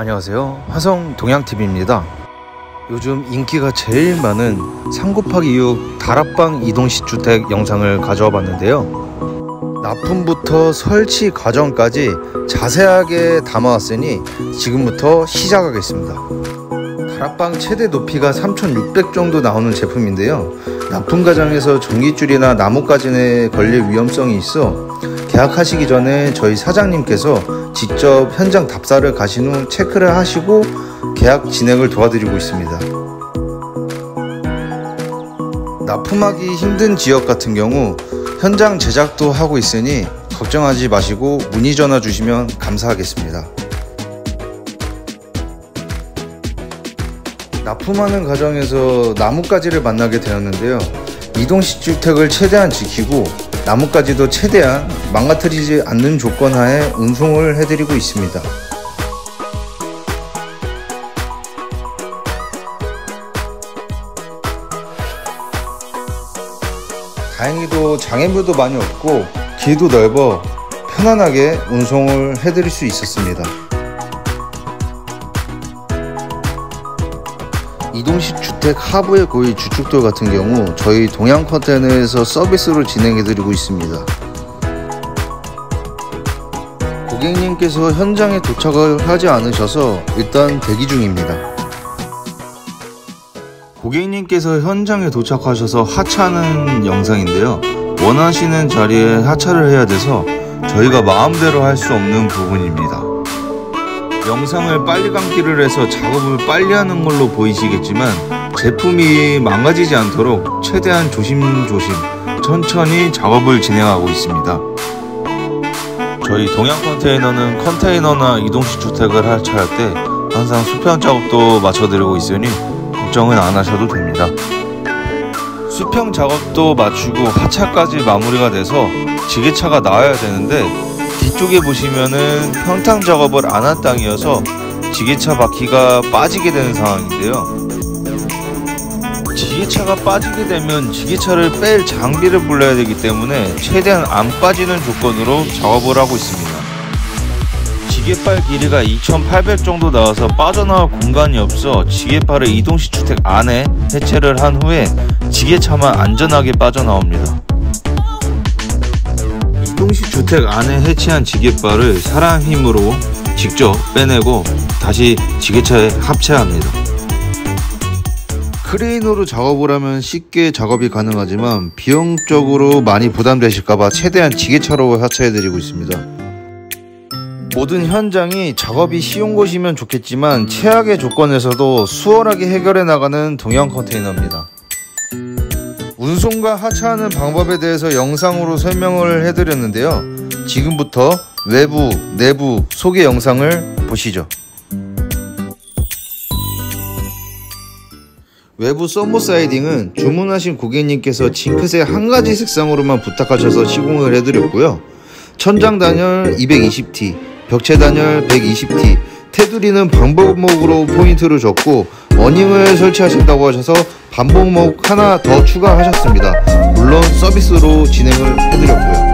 안녕하세요. 화성 동양TV입니다. 요즘 인기가 제일 많은 3 곱하기 6 다락방 이동식 주택 영상을 가져와 봤는데요. 납품부터 설치 과정까지 자세하게 담아왔으니 지금부터 시작하겠습니다. 다락방 최대 높이가 3600 정도 나오는 제품인데요. 납품 과정에서 전기줄이나 나뭇가지에 걸릴 위험성이 있어 계약하시기 전에 저희 사장님께서 직접 현장 답사를 가신 후 체크를 하시고 계약 진행을 도와드리고 있습니다. 납품하기 힘든 지역 같은 경우 현장 제작도 하고 있으니 걱정하지 마시고 문의 전화 주시면 감사하겠습니다. 납품하는 과정에서 나뭇가지를 만나게 되었는데요. 이동식 주택을 최대한 지키고 나뭇가지도 최대한 망가뜨리지 않는 조건 하에 운송을 해드리고 있습니다. 다행히도 장애물도 많이 없고 길도 넓어 편안하게 운송을 해드릴 수 있었습니다. 이동식 주택 하부의 고위 주축돌 같은 경우 저희 동양 컨테너에서 서비스로 진행해드리고 있습니다. 고객님께서 현장에 도착을 하지 않으셔서 일단 대기 중입니다. 고객님께서 현장에 도착하셔서 하차하는 영상인데요. 원하시는 자리에 하차를 해야 돼서 저희가 마음대로 할 수 없는 부분입니다. 영상을 빨리 감기를 해서 작업을 빨리 하는 걸로 보이시겠지만 제품이 망가지지 않도록 최대한 조심조심 천천히 작업을 진행하고 있습니다. 저희 동양 컨테이너는 컨테이너나 이동식 주택을 하차할 때 항상 수평 작업도 맞춰드리고 있으니 걱정은 안 하셔도 됩니다. 수평 작업도 마치고 하차까지 마무리가 돼서 지게차가 나와야 되는데 뒤쪽에 보시면은 평탕 작업을 안 한 땅이어서 지게차 바퀴가 빠지게 되는 상황인데요. 지게차가 빠지게 되면 지게차를 뺄 장비를 불러야 되기 때문에 최대한 안 빠지는 조건으로 작업을 하고 있습니다. 지게팔 길이가 2800 정도 나와서 빠져나올 공간이 없어 지게팔을 이동식 주택 안에 해체를 한 후에 지게차만 안전하게 빠져나옵니다. 이동식 주택 안에 해체한 지게발을 사람 힘으로 직접 빼내고 다시 지게차에 합체합니다. 크레인으로 작업을 하면 쉽게 작업이 가능하지만 비용적으로 많이 부담되실까봐 최대한 지게차로 하차해드리고 있습니다. 모든 현장이 작업이 쉬운 곳이면 좋겠지만 최악의 조건에서도 수월하게 해결해 나가는 동양 컨테이너입니다. 운송과 하차하는 방법에 대해서 영상으로 설명을 해드렸는데요. 지금부터 외부, 내부 소개 영상을 보시죠. 외부 thermo siding은 주문하신 고객님께서 zinc색 한 가지 색상으로만 부탁하셔서 시공을 해드렸고요. 천장 단열 220T, 벽체 단열 120T, 테두리는 방부목으로 포인트를 줬고 어닝을 설치하신다고 하셔서 반복목 하나 더 추가하셨습니다. 물론 서비스로 진행을 해드렸고요.